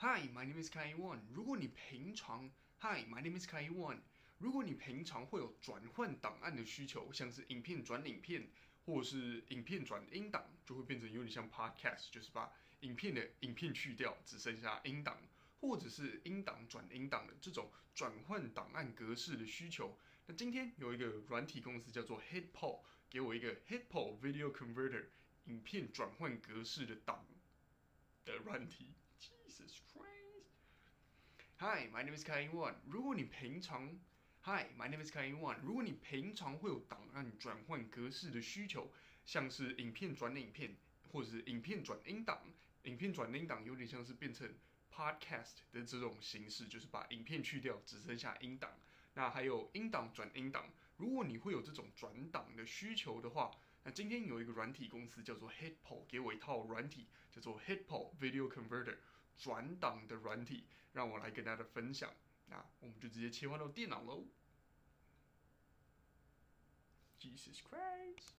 Hi, my name is Kai Won。如果你平常 Hi, my name is Kai Won。如果你平常会有转换档案的需求，像是影片转影片，或者是影片转音档，就会变成有点像 Podcast，就是把影片的影片去掉，只剩下音档，或者是音档转音档的这种转换档案格式的需求。那今天有一个软体公司叫做 HitPo，给我一个 HitPo Video Converter 影片转换格式的档的软体。Jesus Christ! Hi, my name is Kai One。如果你平常 Hi, my name is Kai One。如果你平常会有档案转换格式的需求，像是影片转影片，或者是影片转音档，影片转音档有点像是变成 Podcast 的这种形式，就是把影片去掉，只剩下音档。那还有音档转音档，如果你会有这种转档的需求的话，那今天有一个软体公司叫做 HitPo，给我一套软体叫做 HitPo Video Converter 转档的软体，让我来跟大家分享。那我们就直接切换到电脑喽。Jesus Christ！